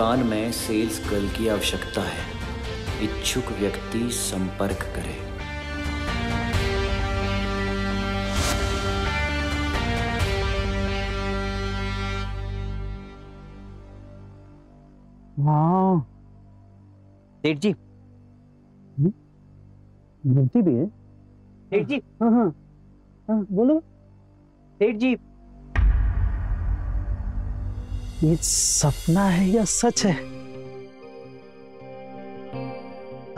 दुकान में sales girl की आवश्यकता है। इच्छुक व्यक्ति संपर्क करे। हाँ। सेठ जी। मिलती भी है? सेठ जी। हाँ हाँ। हाँ बोलो। सेठ जी ये सपना है या सच है?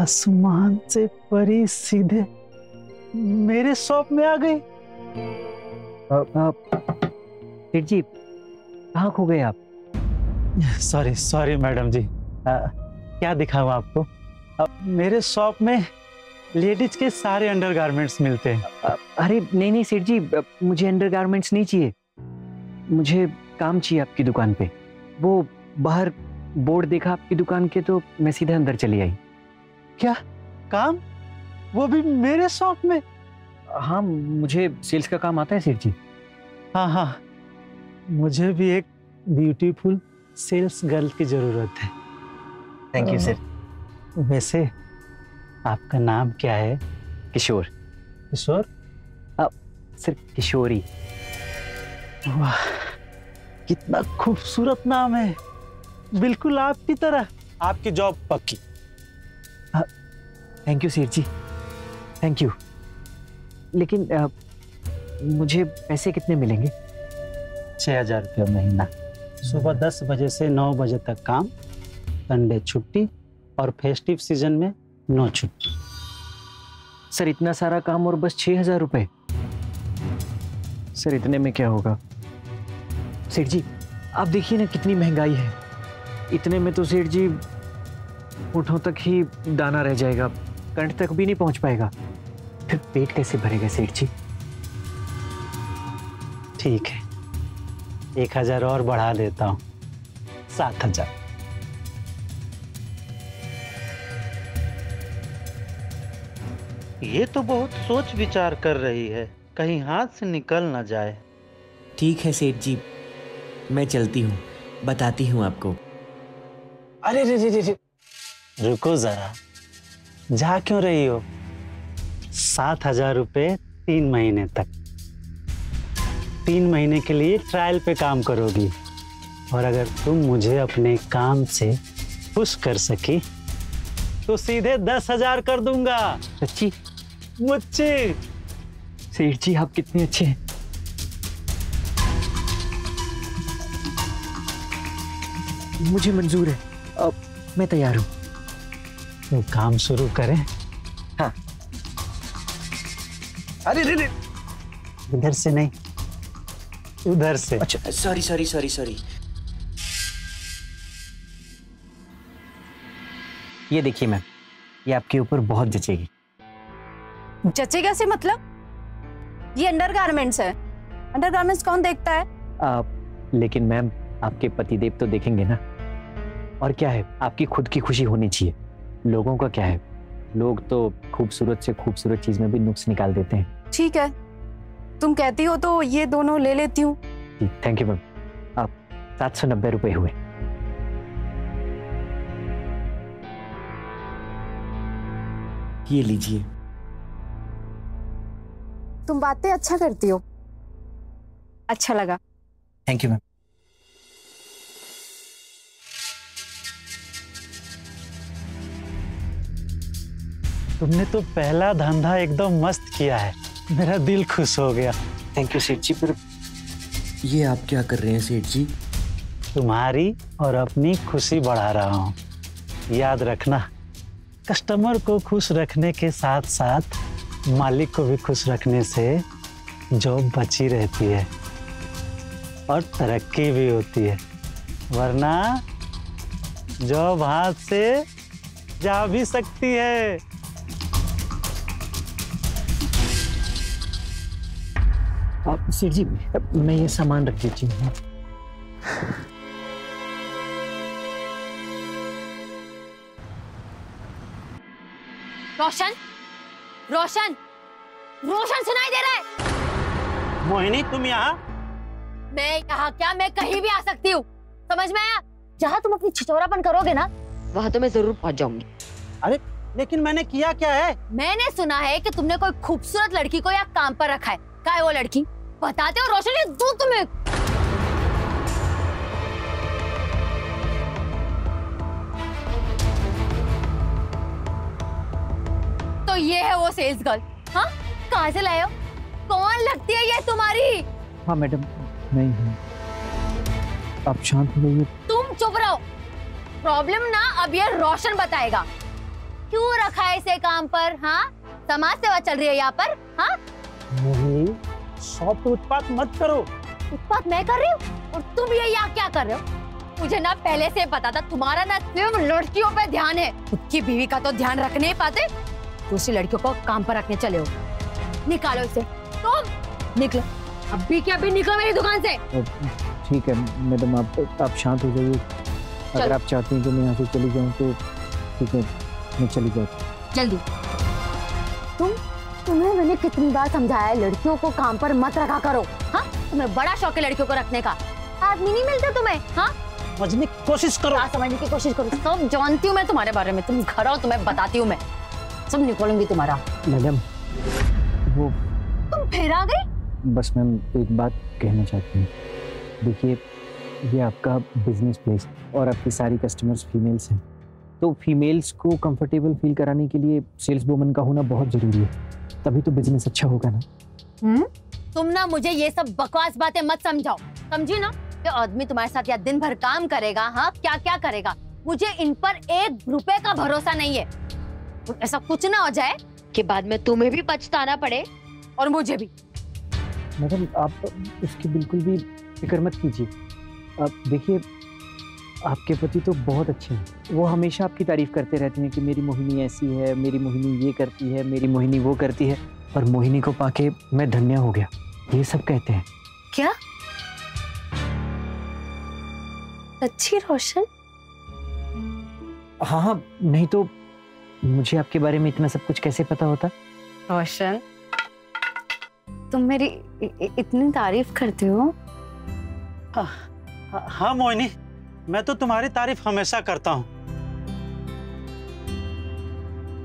आसमान से परी सीधे मेरे शॉप में आ गई। जी कहाँ खो गए आप? Sorry sorry madam ji. आ, क्या दिखाऊँ आपको? अब मेरे शॉप में लेडीज़ के सारे अंडरगारमेंट्स मिलते हैं। अरे नहीं नहीं सेठ जी मुझे अंडरगारमेंट्स नहीं चाहिए। मुझे काम चाहिए आपकी दुकान पे। वो बाहर बोर्ड देखा आपकी दुकान के तो मैं सीधे अंदर चली आई। क्या? काम? वो भी मेरे शॉप में? हाँ मुझे सेल्स का काम आता है सेठ जी। हाँ हाँ। मुझे भी एक ब्यूटीफुल सेल्स गर्ल की ज़रूरत है। थैंक यू सर वैसे आपका नाम क्या है? किशोर। किशोर? सर किशोरी। वाह। कितना खूबसूरत नाम है। बिल्कुल आपकी तरह। आपकी जॉब पक्की। थैंक यू सेठ जी। थैंक यू लेकिन अ, मुझे पैसे कितने मिलेंगे? छः हज़ार रुपये महीना। सुबह दस बजे से नौ बजे तक काम संडे छुट्टी और फेस्टिव सीज़न में नो छुट्टी। सर इतना सारा काम और बस छह हज़ार रुपये सर इतने में क्या होगा? सेठ जी आप देखिए ना कितनी महँगाई है। इतने में तो सेठ जी होठों तक ही दाना रह जाएगा कंठ तक भी नहीं पहुँच पाएगा। फिर पेट कैसे भरेगा सेठ जी? ठीक है एक हज़ार और बढ़ा देता हूँ सात हज़ार। ये तो बहुत सोच विचार कर रही है कहीं हाथ से निकल ना जाए। ठीक है सेठ जी मैं चलती हूँ बताती हूँ आपको। अरे रे रे रे रे। रुको जरा। जा क्यों रही हो? सात हज़ार रुपये तीन महीने तक। तीन महीने के लिए ट्रायल पे काम करोगी। और अगर तुम मुझे अपने काम से खुश कर सकी तो सीधे दस हज़ार कर दूँगा। सच्ची? मुझे सेठ जी आप कितने अच्छे हैं। मुझे मंजूर है। अब मैं तैयार हूँ। तो काम शुरू करें। हाँ। अरे रे रे इधर से नहीं। उधर से। अच्छा सॉरी सॉरी सॉरी सॉरी ये देखिए मैम ये आपके ऊपर बहुत जचेगी। जचेगा से मतलब? ये अंडर गारमेंट्स है। अंडर गारमेंट्स कौन देखता है? आप लेकिन मैम आपके पतिदेव तो देखेंगे ना। और क्या है आपकी खुद की खुशी होनी चाहिए। लोगों का क्या है लोग तो खूबसूरत से खूबसूरत चीज़ में भी नुक्स निकाल देते हैं। ठीक है तुम कहती हो तो ये दोनों ले लेती हूँ। थैंक यू मैम आप सात सौ नब्बे रुपये हुए। ये लीजिए। तुम बातें अच्छा करती हो। अच्छा लगा। थैंक यू मैम तुमने तो पहला धंधा एकदम मस्त किया है। मेरा दिल खुश हो गया। थैंक यू सेठ जी पर ये आप क्या कर रहे हैं सेठ जी? तुम्हारी और अपनी खुशी बढ़ा रहा हूँ। याद रखना कस्टमर को खुश रखने के साथ साथ मालिक को भी खुश रखने से जॉब बची रहती है और तरक्की भी होती है। वरना जॉब हाथ से जा भी सकती है। सेठ जी मैं ये सामान रख देती हूँ। रोशन? रोशन? रोशन सुनाई दे रहा है। मोहिनी तुम यहाँ? मैं यहाँ क्या? मैं कहीं भी आ सकती हूँ। समझ में आया? जहाँ तुम अपनी छिचोरापन करोगे ना वहाँ तो मैं ज़रूर पहुँच जाऊँगी। अरे लेकिन मैंने किया क्या है? मैंने सुना है कि तुमने कोई खूबसूरत लड़की को यहाँ काम पर रखा है। क्या है वो लड़की? बताते हो रोशनी दूँ तुम्हें। तो ये है वो सेल्स गर्ल हाँ? कहाँ से लाए हो? कौन लगती है ये तुम्हारी? हाँ मैडम मैं ही आप शांत हो जाइए। तुम चुप रहो। प्रॉब्लम ना अब ये रोशन बताएगा। क्यों रखा है इसे काम पर? हाँ? समाज सेवा चल रही है यहाँ पर हाँ? शॉप पे उत्पात मत करो। उत्पात मैं कर रही हूँ? और तुम ये यहाँ क्या कर रहे हो? मुझे ना पहले से पता था तुम्हारा ना सिर्फ़ लड़कियों पे ध्यान है। खुद की बीवी का तो ध्यान रख नहीं पाते। दूसरी लड़कियों को काम पर रखने चले हो। निकालो इसे। तुम निकलो। अभी क्या अभी निकलो मेरी दुकान से। ठीक है मैडम आप आप शांत हो जाइए। अगर आप चाहती हैं कि मैं यहाँ से चली जाऊँ तो ठीक है मैं चली जाती जल्दी। तुम तुम्हें मैंने कितनी बार समझाया लड़कियों को काम पर मत रखा करो। हाँ? तुम्हें बड़ा शौक है लड़कियों को रखने का। आदमी नहीं मिलते तुम्हें हाँ? समझने की कोशिश करो। क्या समझने की कोशिश करो। सब जानती हूँ मैं तुम्हारे बारे में। तुम घर आओ तुम्हें बताती हूँ मैं। सब निकालूँगी तुम्हारा। मैडम वो तुम फिर आ गई? बस मैम एक बात कहना चाहती हूँ। देखिए ये आपका बिज़नेस प्लेस और आपकी सारी कस्टमर्स फीमेल्स हैं। तो फीमेल्स को कंफर्टेबल फील कराने के लिए सेल्स वुमन का होना बहुत ज़रूरी है। तभी तो बिज़नेस अच्छा होगा ना। हम्म? तुम ना मुझे ये सब बकवास बातें मत समझाओ। समझी ना? ये आदमी तुम्हारे साथ या दिन भर काम करेगा हाँ? क्या क्या करेगा? मुझे इन पर एक रुपए का भरोसा नहीं है। ऐसा कुछ ना हो जाए कि बाद में तुम्हें भी पछताना पड़े और मुझे भी। मैडम आप इसकी बिल्कुल भी फ़िक्र मत कीजिए। देखिए आपके पति तो बहुत अच्छे हैं। वो हमेशा आपकी तारीफ़ करते रहते हैं कि मेरी मोहिनी ऐसी है मेरी मोहिनी ये करती है मेरी मोहिनी वो करती है। पर मोहिनी को पाके मैं धन्य हो गया। ये सब कहते हैं। क्या? अच्छी रोशन? हाँ हाँ नहीं तो मुझे आपके बारे में इतना सब कुछ कैसे पता होता? रोशन तुम मेरी इतनी तारीफ़ करते हो हाँ, हाँ मोहिनी। मैं तो तुम्हारी तारीफ़ हमेशा करता हूँ।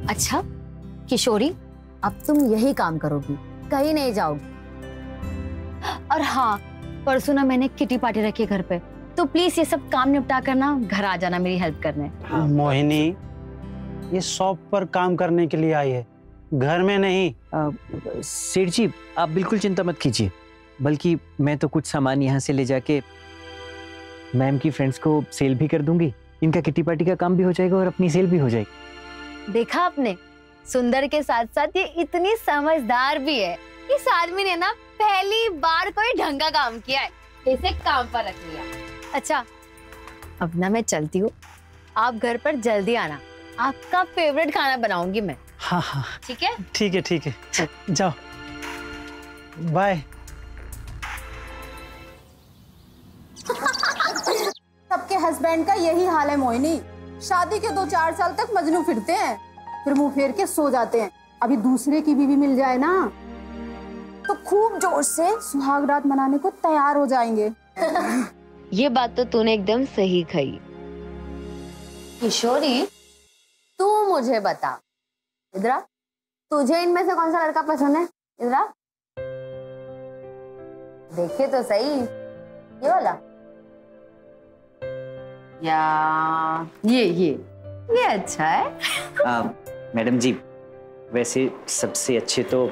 अच्छा किशोरी अब तुम यही काम करोगी कहीं नहीं जाओगी। और हाँ परसों ना मैंने किटी पार्टी रखी घर पे तो प्लीज़ ये सब काम निपटा कर ना घर आ जाना मेरी हेल्प करने। मोहिनी ये शॉप पर काम करने के लिए आई है घर में नहीं। सेठ जी आप बिल्कुल चिंता मत कीजिए बल्कि मैं तो कुछ सामान यहाँ से ले जाके मैम की फ्रेंड्स को सेल भी कर दूँगी इनका किटी पार्टी का काम भी हो जाएगा और अपनी सेल भी हो जाएगी। देखा आपने? सुंदर के साथ साथ ये इतनी समझदार भी है इस आदमी ने ना पहली बार कोई ढंग का काम किया है। इसे काम पर रख लिया। अच्छा अब ना मैं चलती हूँ। आप घर पर जल्दी आना। आपका फेवरेट खाना बनाऊँगी मैं। हाँ हाँ। ठीक है? ठीक है ठीक है। जाओ। बाय सबके हस्बैंड का यही हाल है मोहिनी। शादी के दो चार साल तक मजनू फिरते हैं फिर मुँह फेर के सो जाते हैं। अभी दूसरे की बीवी मिल जाए ना तो खूब ज़ोर से सुहाग रात मनाने को तैयार हो जाएँगे। ये बात तो तूने एकदम सही कही। किशोरी तू मुझे बता। इधरा तुझे इनमें से कौन सा लड़का पसंद है? इधरा देखिए तो सही। ये वाला? या ये ये ये अच्छा है। मैडम जी वैसे सबसे अच्छे तो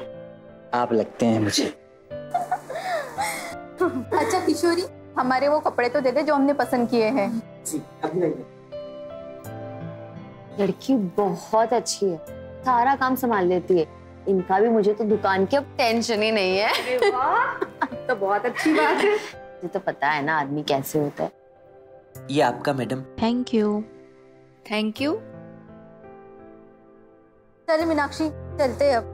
आप लगते हैं मुझे। अच्छा किशोरी हमारे वो कपड़े तो दे दे जो हमने पसंद किए हैं। लड़की बहुत अच्छी है सारा काम संभाल लेती है। इनका भी मुझे तो दुकान की अब टेंशन ही नहीं है। तो बहुत अच्छी बात है। मुझे तो पता है ना आदमी कैसे होता है। ये आपका madam. Thank you thank you चल मीनाक्षी चलते अब।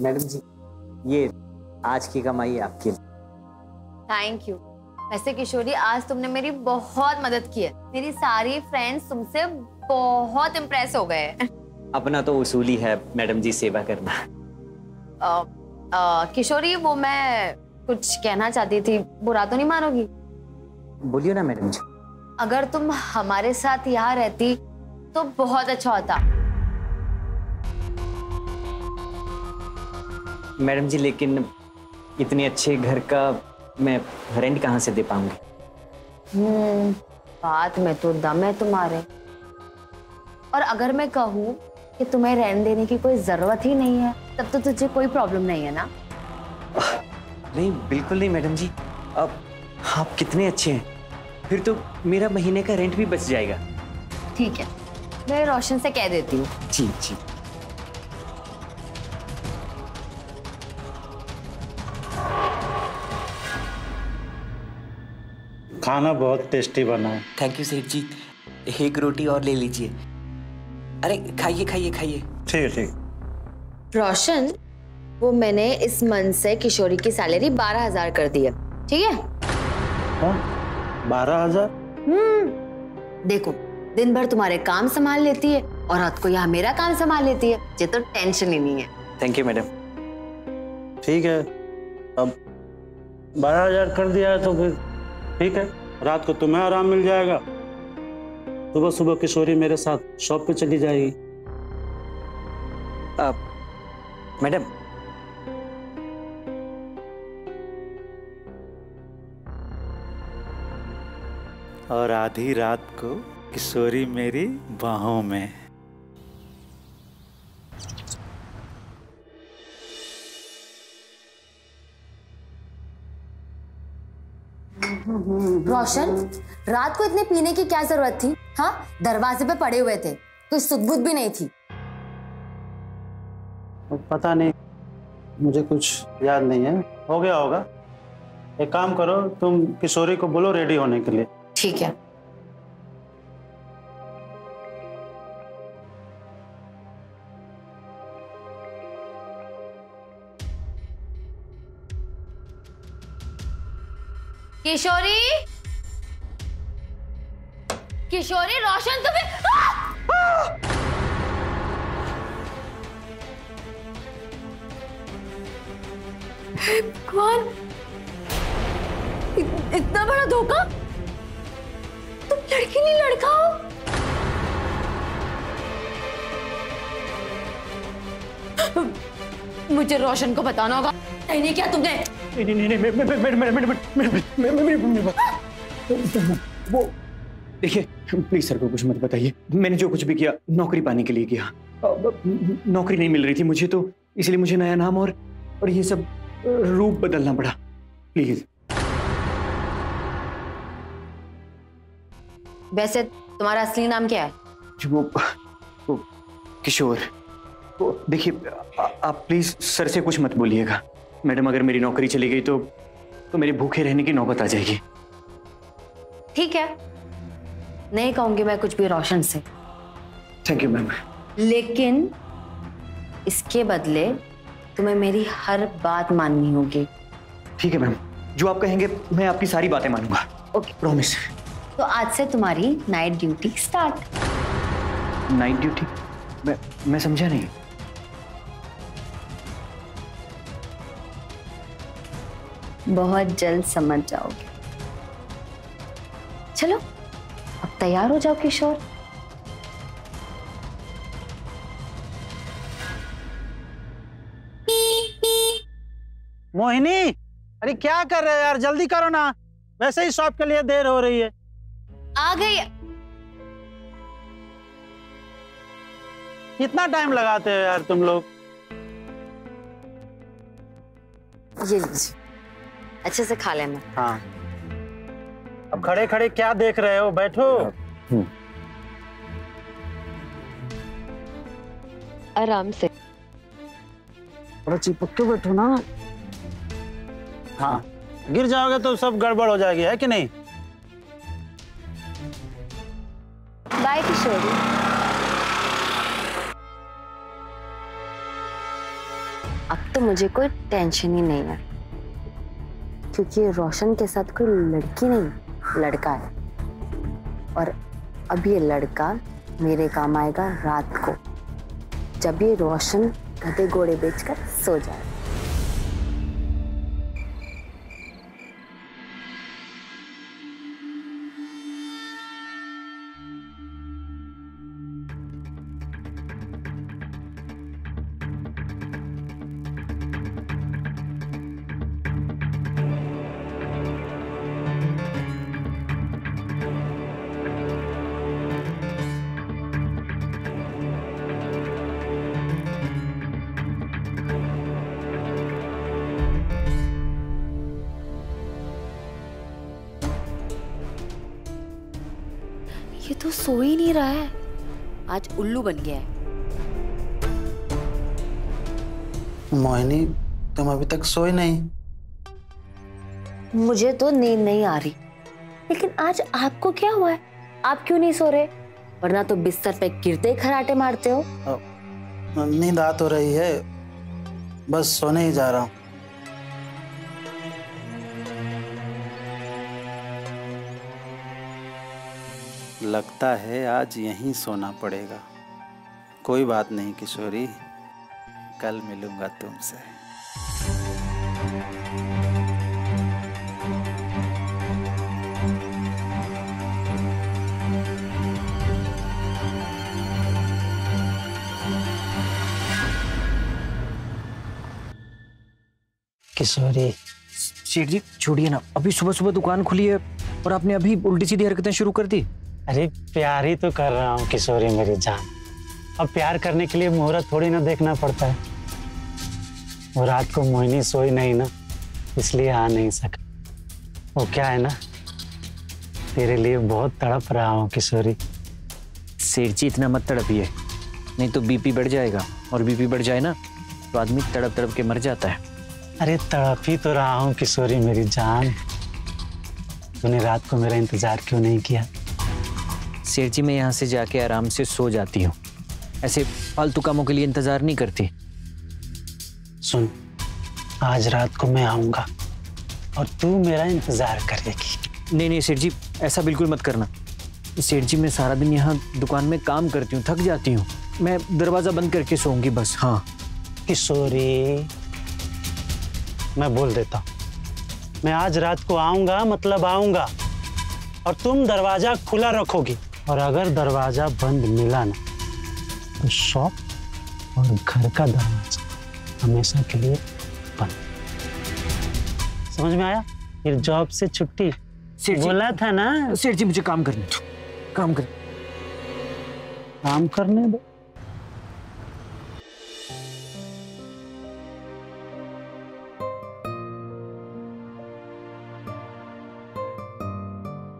मैडम जी ये आज की कमाई आपके। लिए थैंक यू वैसे किशोरी आज तुमने मेरी बहुत मदद की है। मेरी सारी फ्रेंड्स तुमसे बहुत इम्प्रेस हो गए अपना तो उसूली है मैडम जी सेवा करना। अ, किशोरी वो मैं कुछ कहना चाहती थी। बुरा तो नहीं मानोगी? बोलिए ना मैडम जी। अगर तुम हमारे साथ यहाँ रहती तो बहुत अच्छा होता। मैडम जी लेकिन इतने अच्छे घर का मैं रेंट कहाँ से दे पाऊँगी? हम्म बात में तो दम है तुम्हारे। और अगर मैं कहूँ कि तुम्हें रहने देने की कोई ज़रूरत ही नहीं है तब तो तुझे कोई प्रॉब्लम नहीं है ना? नहीं बिल्कुल नहीं मैडम जी। अब आप कितने अच्छे हैं। फिर तो मेरा महीने का रेंट भी बच जाएगा। ठीक है। मैं रोशन से कह देती हूँ। जी जी। खाना बहुत टेस्टी बना है। थैंक यू सेठ जी। एक रोटी और ले लीजिए। अरे खाइए खाइए खाइए। ठीक है ठीक रोशन वो मैंने इस मंथ से किशोरी की सैलरी बारह हज़ार कर दी है। ठीक है? हाँ? बारह हज़ार? हम्म। देखो दिन भर तुम्हारे काम संभाल लेती है और रात को यहाँ मेरा काम संभाल लेती है। ये तो टेंशन ही नहीं है। थैंक यू मैडम ठीक है। अब बारह हज़ार कर दिया है तो फिर ठीक है। रात को तुम्हें आराम मिल जाएगा। सुबह सुबह किशोरी मेरे साथ शॉप पे चली जाएगी। आप मैडम। और आधी रात को किशोरी मेरी बाहों में रोशन रात को इतने पीने की क्या ज़रूरत थी? हाँ दरवाजे पे पड़े हुए थे। कोई सुदबुद भी नहीं थी। पता नहीं मुझे कुछ याद नहीं है। हो गया होगा। एक काम करो तुम किशोरी को बोलो रेडी होने के लिए। ठीक है। किशोरी? किशोरी, रोशन तुम्हें इत- इतना बड़ा धोखा? तुम लड़की नहीं, लड़का हो? मुझे रोशन को बताना होगा। नहीं, क्या तुमने नहीं नहीं नहीं मेरी वो देखिए प्लीज़ सर को कुछ मत बताइए। मैंने जो कुछ भी किया नौकरी पाने के लिए किया। नौकरी नहीं मिल रही थी मुझे तो इसलिए मुझे नया नाम और और ये सब रूप बदलना पड़ा। प्लीज़ वैसे तुम्हारा असली नाम क्या है? वो, वो किशोर। देखिए आप प्लीज़ सर से कुछ मत बोलिएगा। मैडम अगर मेरी नौकरी चली गई तो तो मेरे भूखे रहने की नौबत आ जाएगी। ठीक है। नहीं कहूँगी मैं कुछ भी रोशन से। थैंक यू मैम लेकिन इसके बदले तुम्हें मेरी हर बात माननी होगी। ठीक है मैम जो आप कहेंगे मैं आपकी सारी बातें मानूँगा। ओके प्रॉमिस तो आज से तुम्हारी night duty start night duty मैं मैं समझा नहीं। बहुत जल्द समझ जाओगे। चलो अब तैयार हो जाओ किशोर। मोहिनी अरे क्या कर रहे हो यार? जल्दी करो ना। वैसे ही शॉप के लिए देर हो रही है। आ गई। कितना टाइम लगाते हो यार तुम लोग? ये लीजिए। अच्छे से खा लेना। हाँ। अब खड़े खड़े क्या देख रहे हो? बैठो। आराम से। थोड़ा चिपक के बैठो ना। हाँ। गिर जाओगे तो सब गड़बड़ हो जाएगी है कि नहीं? बाय किशोरी। अब तो मुझे कोई टेंशन ही नहीं है। क्योंकि रोशन के साथ कोई लड़की नहीं, लड़का है। और अब ये लड़का मेरे काम आएगा रात को, जब ये रोशन गधे घोड़े बेचकर सो जाए आज उल्लू बन गया है। मोहिनी तुम अभी तक सोए नहीं। मुझे तो नींद नहीं आ रही। लेकिन आज आपको क्या हुआ है? आप क्यों नहीं सो रहे? वरना तो बिस्तर पे गिरते ही खराटे मारते हो। नींद आ तो रही है। बस सोने ही जा रहा हूँ। लगता है आज यहीं सोना पड़ेगा। कोई बात नहीं किशोरी, कल मिलूँगा तुमसे। किशोरी सेठ जी, छोड़िए ना। अभी सुबह सुबह दुकान खुली है और आपने अभी उल्टी सीधी हरकतें शुरू कर दी। अरे प्यार ही तो कर रहा हूँ किशोरी मेरी जान। अब प्यार करने के लिए मुहूर्त थोड़ी ना देखना पड़ता है। वो रात को मोहिनी सोई नहीं ना इसलिए आ नहीं सका। वो क्या है ना? तेरे लिए बहुत तड़प रहा हूँ किशोरी। सेठ जी इतना मत तड़पिए। नहीं तो बीपी बढ़ जाएगा और बीपी बढ़ जाए ना तो आदमी तड़प तड़प के मर जाता है। अरे तड़प ही तो रहा हूँ किशोरी मेरी जान। तूने रात को मेरा इंतज़ार क्यों नहीं किया? सेठ जी मैं यहाँ से जाके आराम से सो जाती हूँ। ऐसे फालतू कामों के लिए इंतज़ार नहीं करती। सुन आज रात को मैं आऊँगा और तू मेरा इंतज़ार करेगी। नहीं नहीं सेठ जी ऐसा बिल्कुल मत करना। सेठ जी मैं सारा दिन यहाँ दुकान में काम करती हूँ थक जाती हूँ। मैं दरवाज़ा बंद करके सोऊँगी बस। हाँ। किशोरी मैं बोल देता हूँ। मैं आज रात को आऊँगा मतलब आऊँगा और तुम दरवाज़ा खुला रखोगी। और अगर दरवाज़ा बंद मिला ना तो शॉप और घर का दरवाज़ा हमेशा के लिए बंद। समझ में आया? फिर जॉब से छुट्टी सेठ बोला था ना? सेठ जी मुझे काम करने दो। काम कर। काम करने दो।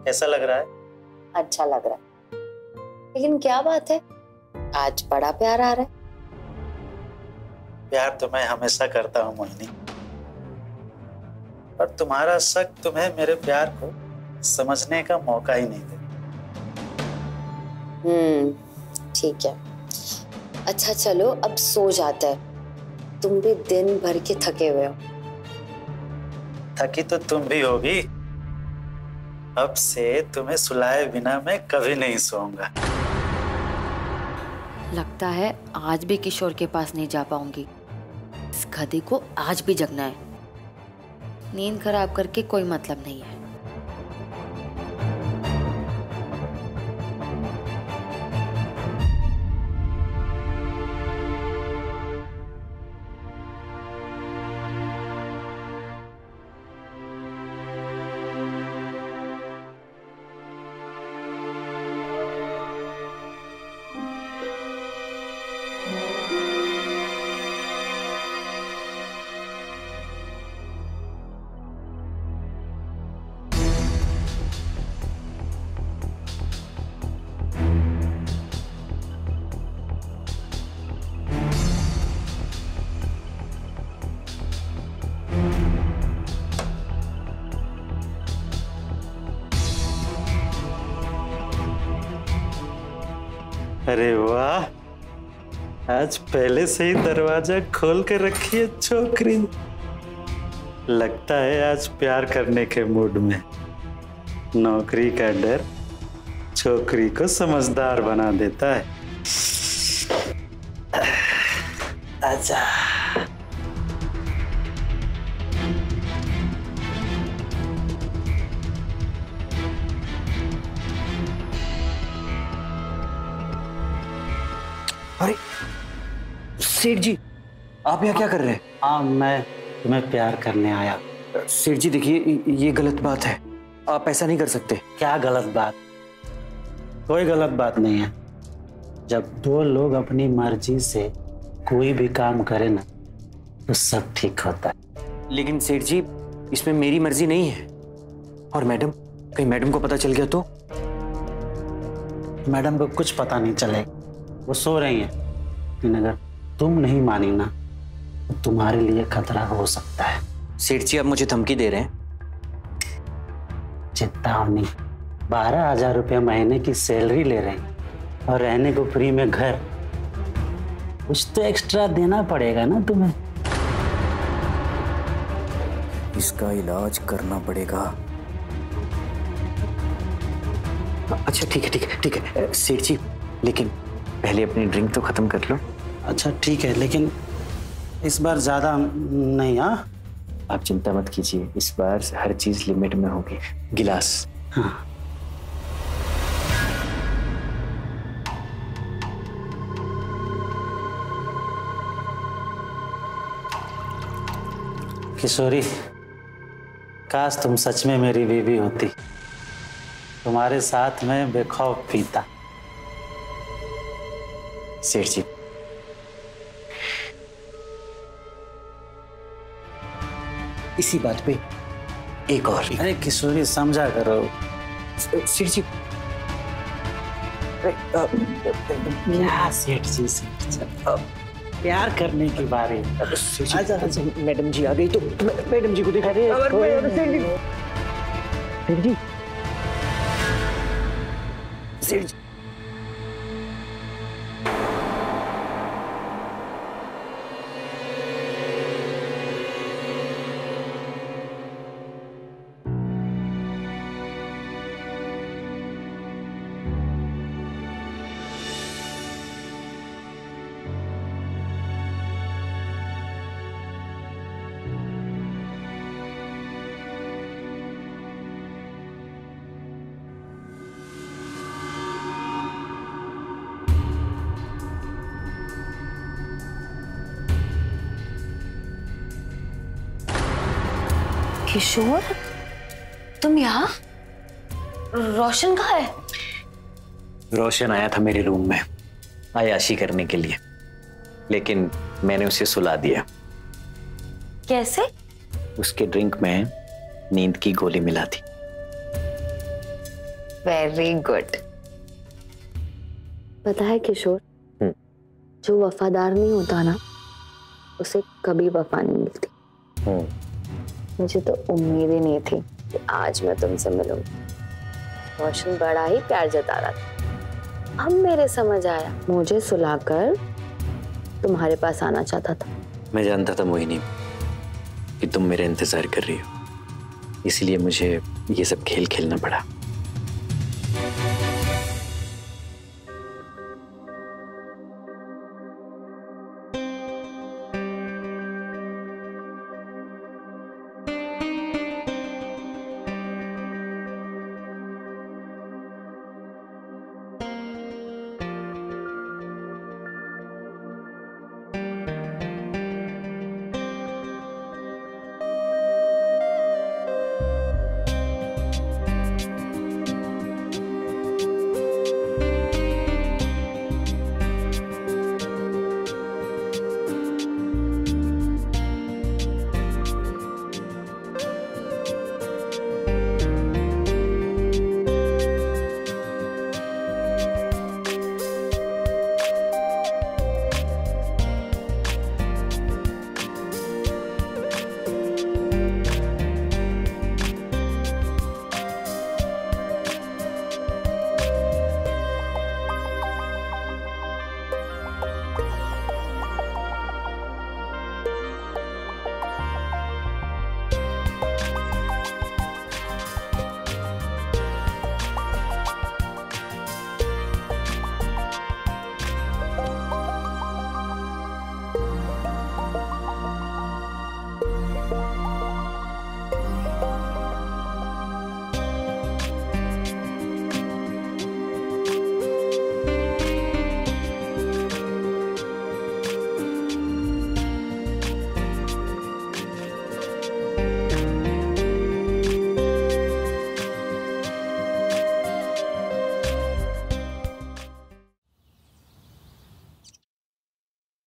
कैसा लग रहा है? अच्छा लग रहा है। लेकिन क्या बात है? आज बड़ा प्यार आ रहा है। प्यार तो मैं हमेशा करता हूँ मोहिनी। पर तुम्हारा शक तुम्हें मेरे प्यार को समझने का मौका ही नहीं देता। हम्म ठीक है। अच्छा चलो अब सो जाते हैं। तुम भी दिन भर के थके हुए हो। थकी तो तुम भी होगी। अब से तुम्हें सुलाए बिना मैं कभी नहीं सोऊँगा। लगता है आज भी किशोर के पास नहीं जा पाऊँगी। इस गधे को आज भी जगना है। नींद खराब करके कोई मतलब नहीं है। आज पहले से ही दरवाज़ा खोल के रखी है छोकरी। लगता है आज प्यार करने के मूड में। नौकरी का डर छोकरी को समझदार बना देता है। सेठ जी। आप यहाँ क्या कर रहे हैं? हाँ मैं तुम्हें प्यार करने आया। सेठ जी देखिए ये गलत बात है। आप ऐसा नहीं कर सकते। क्या गलत बात? कोई गलत बात नहीं है। जब दो लोग अपनी मर्ज़ी से कोई भी काम करे ना तो सब ठीक होता है। लेकिन सेठ जी इसमें मेरी मर्ज़ी नहीं है। और मैडम कहीं मैडम को पता चल गया तो? मैडम को कुछ पता नहीं चलेगा। वो सो रही हैं। लेकिन अगर तुम नहीं मानी ना तो तुम्हारे लिए खतरा हो सकता है। सेठ जी आप मुझे धमकी दे रहे हैं। चेतावनी बारह हज़ार रुपया महीने की सैलरी ले रहे हैं और रहने को फ्री में घर। कुछ तो एक्स्ट्रा देना पड़ेगा ना तुम्हें। इसका इलाज करना पड़ेगा। अच्छा ठीक है ठीक है ठीक है। सेठ जी लेकिन पहले अपनी ड्रिंक तो खत्म कर लो। अच्छा ठीक है लेकिन इस बार ज़्यादा नहीं हाँ? आप चिंता मत कीजिए इस बार हर चीज़ लिमिट में होगी। गिलास। हाँ। किशोरी काश तुम सच में मेरी बीवी होती। तुम्हारे साथ में बेखौफ पीता। सेठ जी इसी बात पे। एक और। अरे किशोरी समझा करो। सेठ जी क्या सेठ जी सेठ जी प्यार करने की बारी आजा। मैडम जी आ गई तो मैडम जी को दिखा दे। सेठ जी किशोर तुम यहाँ? रोशन कहा है? रोशन आया था मेरे रूम में आयाशी करने के लिए। लेकिन मैंने उसे सुला दिया। कैसे? उसके ड्रिंक में नींद की गोली मिला थी। वेरी गुड पता है किशोर हम्म। जो वफादार नहीं होता ना उसे कभी वफा नहीं मिलती। मुझे तो उम्मीद ही नहीं थी कि आज मैं तुमसे मिलूँगी। रोशन बड़ा ही प्यार जता रहा था। अब मेरे समझ आया। मुझे सुलाकर तुम्हारे पास आना चाहता था। मैं जानता था मोहिनी, कि तुम मेरे इंतज़ार कर रही हो। इसलिए मुझे ये सब खेल खेलना पड़ा।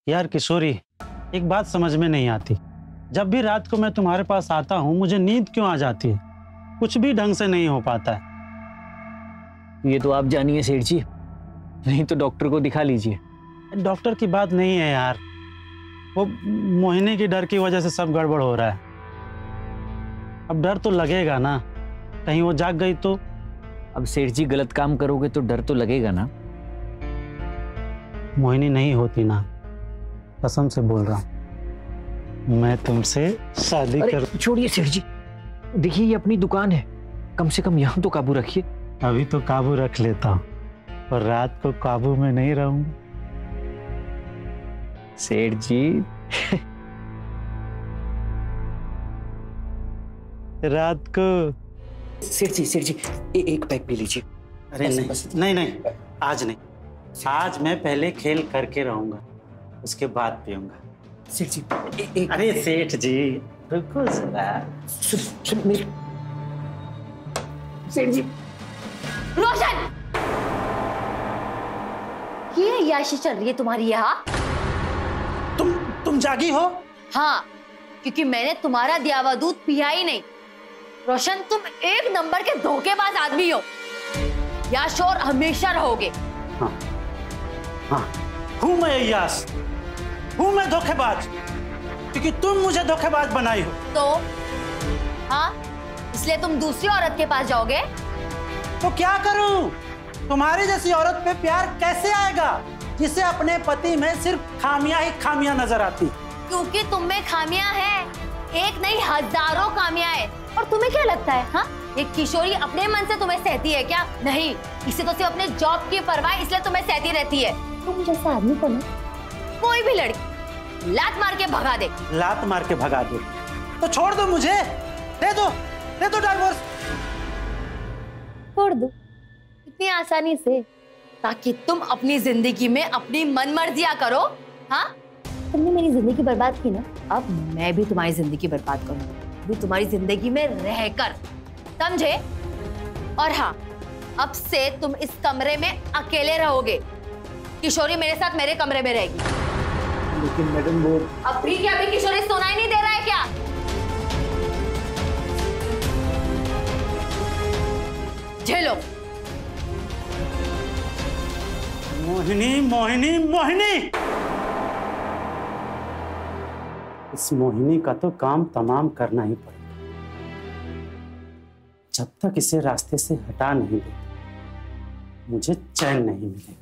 यार किशोरी एक बात समझ में नहीं आती। जब भी रात को मैं तुम्हारे पास आता हूँ मुझे नींद क्यों आ जाती है? कुछ भी ढंग से नहीं हो पाता है। ये तो आप जानिए सेठ जी नहीं तो डॉक्टर को दिखा लीजिए। डॉक्टर की बात नहीं है यार। वो मोहिनी के डर की वजह से सब गड़बड़ हो रहा है। अब डर तो लगेगा ना। कहीं वो जाग गई तो? अब सेठ जी गलत काम करोगे तो डर तो लगेगा ना। मोहिनी नहीं होती ना। कसम से बोल रहा हूँ। मैं तुमसे शादी कर छोड़िए सेठ जी। देखिए ये अपनी दुकान है। कम से कम यहाँ तो काबू रखिए। अभी तो काबू रख लेता हूँ पर रात को काबू में नहीं रहूँगा सेठ जी। रात को सेठ जी सेठ जी ए, एक पैक पी लीजिए। अरे नहीं नहीं नहीं आज नहीं। आज मैं पहले खेल करके रहूँगा। उसके बाद पीऊँगा। सेठ जी ए, एक अरे सेठ जी रुको जरा। मेरी सेठ जी। रोशन! ये याशी चल रही है तुम्हारी यहाँ तुम तुम जागी हो? हाँ क्योंकि मैंने तुम्हारा दिया हुआ दूध पिया ही नहीं। रोशन तुम एक नंबर के धोखेबाज आदमी हो। याश और हमेशा रहोगे। हाँ हाँ, हूँ मैं अय्यास। हूँ मैं धोखेबाज क्योंकि तुम मुझे धोखेबाज बनाई हो। तो? हाँ? इसलिए तुम दूसरी औरत के पास जाओगे? तो क्या करूँ? तुम्हारी जैसी औरत पे प्यार कैसे आएगा जिसे अपने पति में सिर्फ़ खामियाँ ही खामियाँ नज़र आती क्योंकि तुम में खामियाँ हैं। एक नहीं हज़ारों खामियाँ हैं। और तुम्हें क्या लगता है हाँ? एक किशोरी अपने मन से तुम्हें सहती है क्या? नहीं इसे तो सिर्फ़ अपने जॉब की परवाह इसलिए तुम्हें सहती रहती है। तुम जैसा आदमी को ना कोई भी लड़की लात मार के भगा दे। लात मार के भगा दे। तो छोड़ दो मुझे। दे दो। दे दो डाइवोर्स। छोड़ दो। इतनी आसानी से। ताकि तुम अपनी ज़िंदगी में अपनी मन मर्जियाँ करो। हाँ? तुमने मेरी ज़िंदगी बर्बाद की ना? अब मैं भी तुम्हारी ज़िंदगी बर्बाद करूँगी। भी तुम्हारी ज़िंदगी में रहकर। समझे? और हाँ अब से तुम इस कमरे में अकेले रहोगे। किशोरी मेरे साथ मेरे कमरे में रहेगी। लेकिन मैडम वो अब भी क्या अभी किशोरी सुनाई नहीं दे रहा है क्या? झेलो। मोहिनी मोहिनी मोहिनी! इस मोहिनी का तो काम तमाम करना ही पड़ेगा। जब तक इसे रास्ते से हटा नहीं देते मुझे चैन नहीं मिलेगा।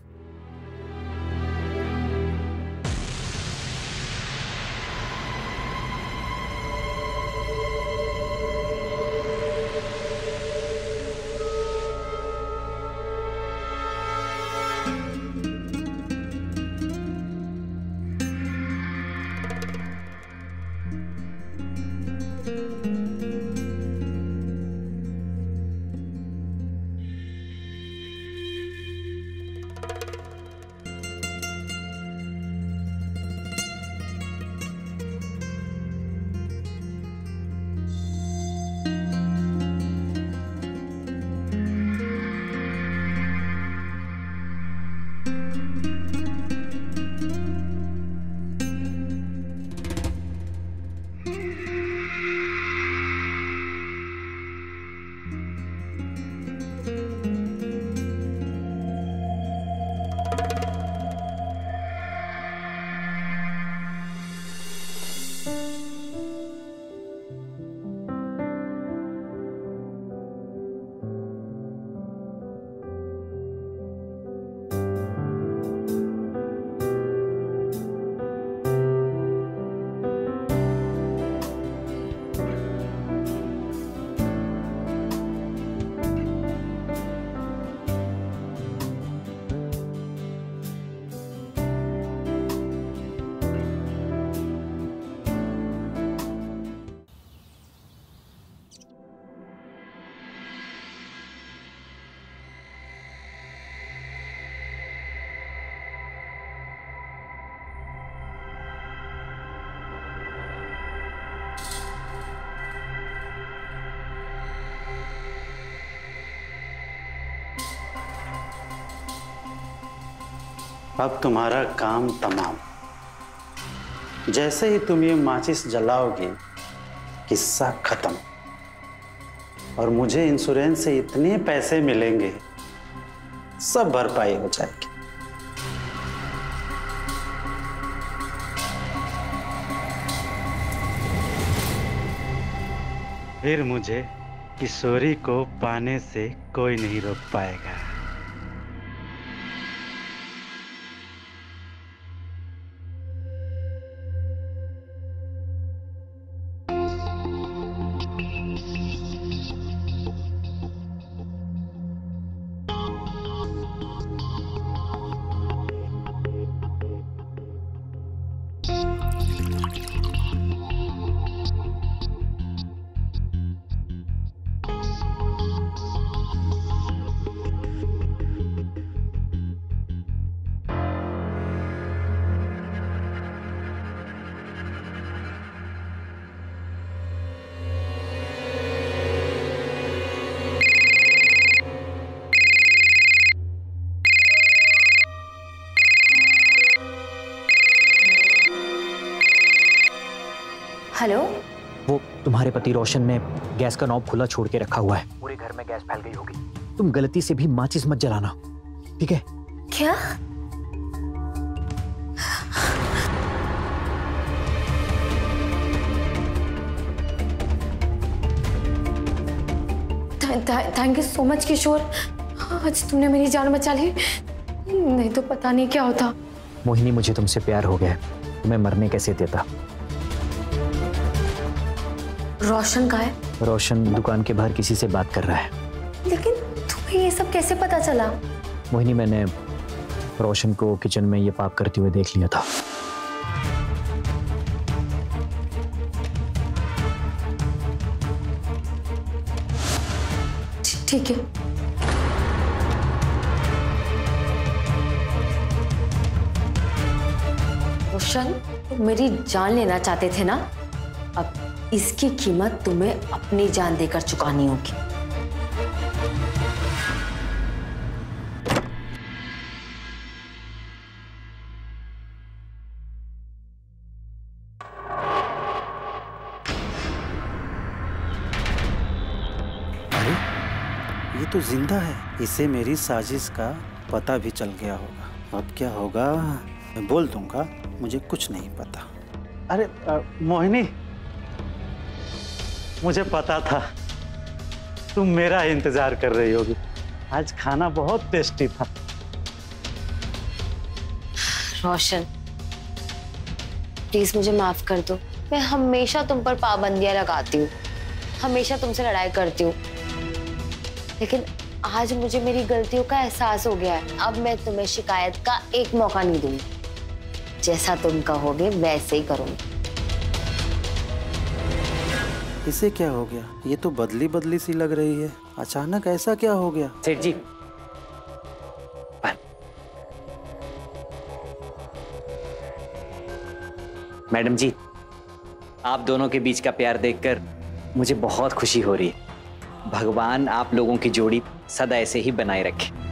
अब तुम्हारा काम तमाम। जैसे ही तुम ये माचिस जलाओगे, किस्सा खत्म। और मुझे इंश्योरेंस से इतने पैसे मिलेंगे, सब भरपाई हो जाएगी। फिर मुझे किशोरी को पाने से कोई नहीं रोक पाएगा। हेलो? वो तुम्हारे पति रोशन ने गैस का नॉब खुला छोड़ के रखा हुआ है। पूरे घर में गैस फैल गई होगी। तुम गलती से भी माचिस मत जलाना। ठीक है? क्या? Thank you so much Kishore आज तुमने मेरी जान बचा ली। नहीं तो पता नहीं क्या होता। मोहिनी मुझे तुमसे प्यार हो गया है। तुम्हें मरने कैसे देता? रोशन का है? रोशन दुकान के बाहर किसी से बात कर रहा है। लेकिन तुम्हें ये सब कैसे पता चला? मोहिनी मैंने रोशन को किचन में ये पाप करते हुए देख लिया था। ठीक है। रोशन मेरी जान लेना चाहते थे ना? इसकी कीमत तुम्हें अपनी जान देकर चुकानी होगी। अरे ये तो ज़िंदा है। इसे मेरी साजिश का पता भी चल गया होगा। अब क्या होगा? मैं बोल दूँगा मुझे कुछ नहीं पता। अरे मोहिनी मुझे पता था। तुम मेरा इंतज़ार कर रही होगी। आज खाना बहुत टेस्टी था। रोशन, प्लीज़ मुझे माफ़ कर दो। मैं हमेशा तुम पर पाबंदियाँ लगाती हूँ। हमेशा तुमसे लड़ाई करती हूँ। लेकिन आज मुझे मेरी गलतियों का एहसास हो गया है। अब मैं तुम्हें शिकायत का एक मौका नहीं दूँगी। जैसा तुम कहोगे, वैसे ही करूँगी। इसे क्या हो गया? ये तो बदली बदली सी लग रही है। अचानक ऐसा क्या हो गया? सेठ जी। मैडम जी, आप दोनों के बीच का प्यार देखकर मुझे बहुत खुशी हो रही है। भगवान आप लोगों की जोड़ी सदा ऐसे ही बनाए रखे।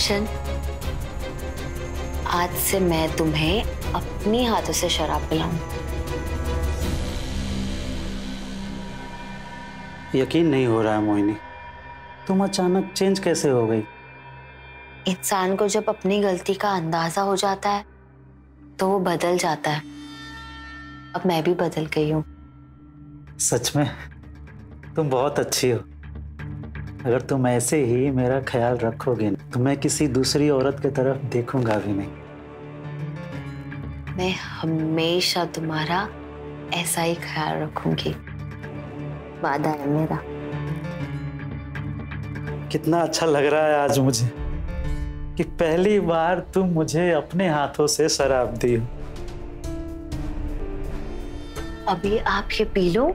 रोशन आज से मैं तुम्हें अपनी हाथों से शराब पिलाऊं। यकीन नहीं हो रहा है मोहिनी। तुम अचानक चेंज कैसे हो गई? इंसान को जब अपनी गलती का अंदाज़ा हो जाता है तो वो बदल जाता है। अब मैं भी बदल गई हूँ। सच में? तुम बहुत अच्छी हो। अगर तुम ऐसे ही मेरा ख्याल रखोगे तो मैं किसी दूसरी औरत की तरफ़ देखूँगा भी नहीं। मैं हमेशा तुम्हारा ऐसा ही ख्याल रखूँगी। वादा है मेरा। कितना अच्छा लग रहा है आज मुझे कि पहली बार तुम मुझे अपने हाथों से शराब दी हो अभी आप ये पी लो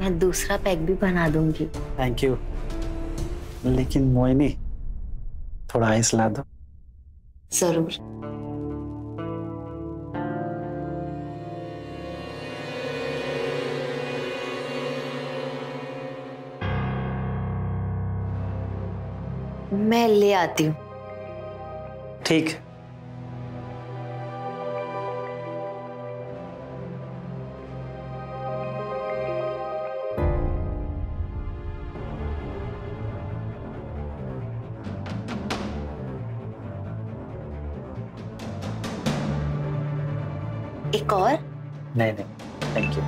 मैं दूसरा पैक भी बना दूँगी। थैंक यू लेकिन मोहिनी थोड़ा आइस ला दो। ज़रूर। मैं ले आती हूँ। ठीक। है नहीं नहीं थैंक यू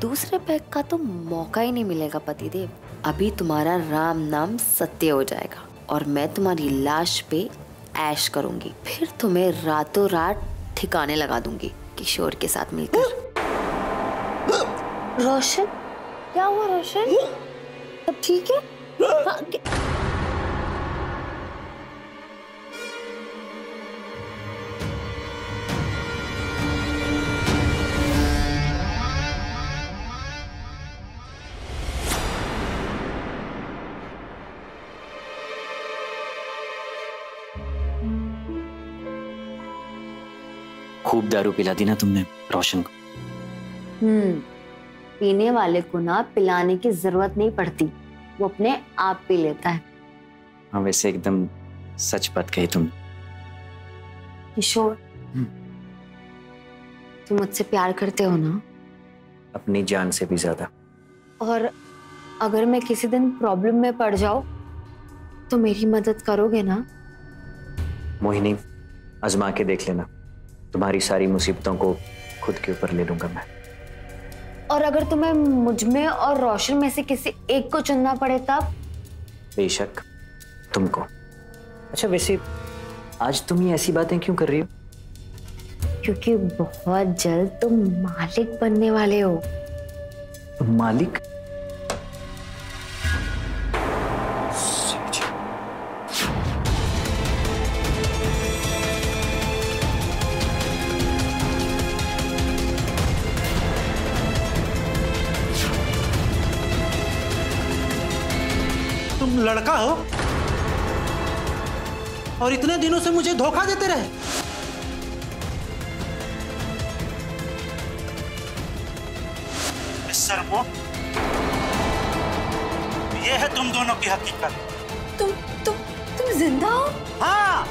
दूसरे पैक का तो मौका ही नहीं मिलेगा, पतिदेव। अभी तुम्हारा राम नाम सत्य हो जाएगा। और मैं तुम्हारी लाश पे ऐश करूँगी। फिर तुम्हें रातों रात ठिकाने लगा दूँगी किशोर के साथ मिलकर। रोशन? क्या हुआ रोशन? सब ठीक है? दारू पिला दी ना तुमने रोशन को। हम्म पीने वाले को ना पिलाने की ज़रूरत नहीं पड़ती वो अपने आप पी लेता है। हाँ वैसे एकदम सच बात कही तुम किशोर हम्म। तुम मुझसे प्यार करते हो ना? अपनी जान से भी ज़्यादा। और अगर मैं किसी दिन प्रॉब्लम में पड़ जाऊँ तो मेरी मदद करोगे ना? मोहिनी आजमा के देख लेना। तुम्हारी सारी मुसीबतों को खुद के ऊपर ले लूँगा मैं। और अगर तुम्हें मुझमें और रोशन में से किसी एक को चुनना पड़े तब? बेशक तुमको। अच्छा वैसे आज तुम ये ऐसी बातें क्यों कर रही हो? क्योंकि बहुत जल्द तुम मालिक बनने वाले हो। मालिक? लड़का हो। और इतने दिनों से मुझे धोखा देते रहे। शर्मो ये है तुम दोनों की हकीकत। तुम तुम तुम ज़िंदा हो? हाँ।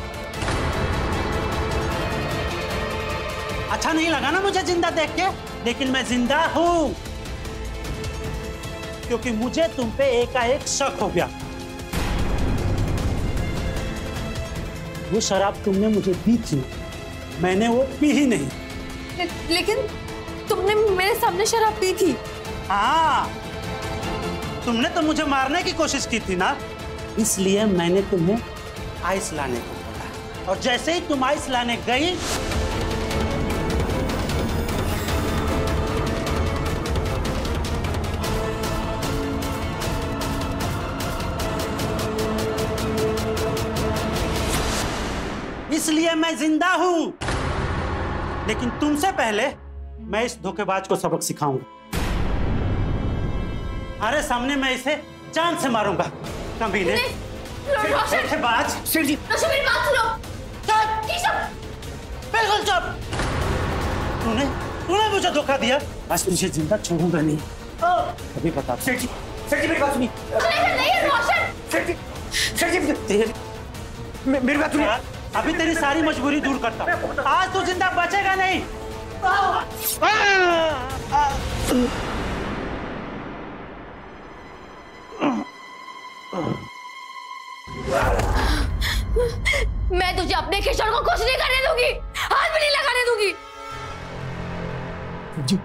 अच्छा नहीं लगा ना मुझे ज़िंदा देख के लेकिन मैं ज़िंदा हूँ। क्योंकि मुझे तुम पे एकाएक शक हो गया। वो शराब तुमने मुझे दी थी। मैंने वो पी ही नहीं। ले, लेकिन तुमने मेरे सामने शराब पी थी। हाँ। तुमने तो मुझे मारने की कोशिश की थी ना। इसलिए मैंने तुम्हें आइस लाने को बोला। और जैसे ही तुम आइस लाने गई इसलिए मैं ज़िंदा हूँ। लेकिन तुमसे पहले मैं इस धोखेबाज को सबक सिखाऊँगा। अरे सामने मैं इसे जान से मारूँगा। कमीने धोखेबाज। रोशन मेरी बात सुनो। बिल्कुल चुप। तूने तूने मुझे धोखा दिया। बस तुझे ज़िंदा छोड़ूँगा नहीं। अभी बता। सेठ जी सेठ जी मेरी बात सुनिए। नहीं रोशन। सेठ जी सेठ जी मेरी बात सुनिए। अभी तेरी सारी मजबूरी दूर करता हूँ। आज तू ज़िंदा बचेगा नहीं। मैं तुझे अपने किशोर को कुछ नहीं करने दूँगी। हाथ भी नहीं लगाने दूँगी। जी।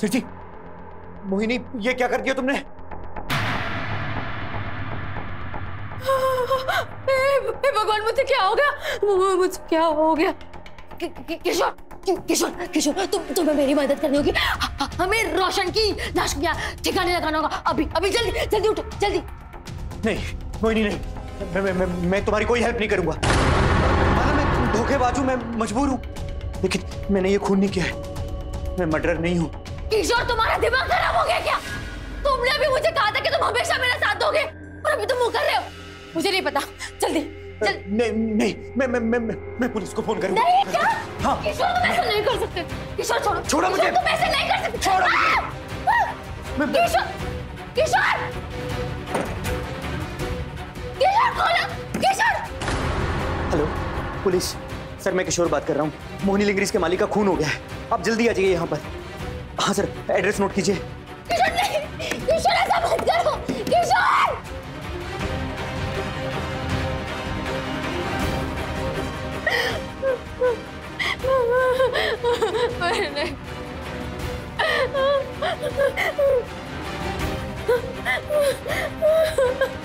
सेठ जी। मोहिनी ये क्या कर दिया तुमने? भगवान मुझे क्या हो गया? मुझे क्या हो गया? किशोर किशोर किशोर तुम तुम्हें मेरी मदद करनी होगी। हमें रोशन की लाश को यहाँ ठिकाने लगाना होगा। अभी अभी जल्दी जल्दी उठो जल्दी। नहीं मोहिनी नहीं मैं मैं मैं, मैं तुम्हारी कोई हेल्प नहीं करूँगा। माना मैं धोखेबाज मैं मजबूर हूँ। लेकिन मैंने ये खून नहीं किया है। मैं मर्डर नहीं हूँ। किशोर तुम्हारा दिमाग खराब हो गया क्या? तुमने अभी मुझे कहा था कि तुम हमेशा मेरा साथ दोगे और अभी तुम वो कर रहे हो। मुझे नहीं पता। जल्दी जल्दी। नहीं नहीं मैं मैं मैं मैं, मैं पुलिस को फ़ोन करूँगा। नहीं क्या? हाँ। किशोर तुम ऐसा नहीं कर सकते। किशोर छोड़ो। छोड़ो मुझे। तुम ऐसे नहीं कर सकते। छोड़ो मुझे। किशोर किशोर। किशोर खोलो। किशोर। Hello police. सर मैं किशोर बात कर रहा हूँ। मोहिनी लिंगरीज के मालिक का खून हो गया है। आप जल्दी आ जाइए यहाँ पर। हाँ सर एड्रेस नोट कीजिए। मैंने